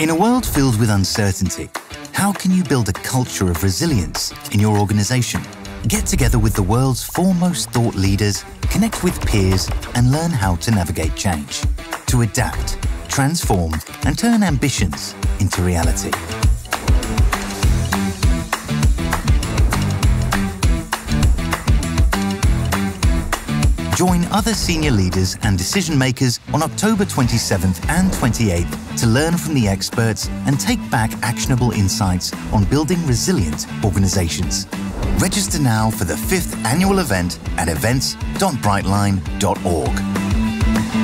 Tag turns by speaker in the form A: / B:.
A: In a world filled with uncertainty, how can you build a culture of resilience in your organization? Get together with the world's foremost thought leaders, connect with peers, and learn how to navigate change, to adapt, transform, and turn ambitions into reality. Join other senior leaders and decision makers on October 27th and 28th to learn from the experts and take back actionable insights on building resilient organizations. Register now for the fifth annual event at events.brightline.org.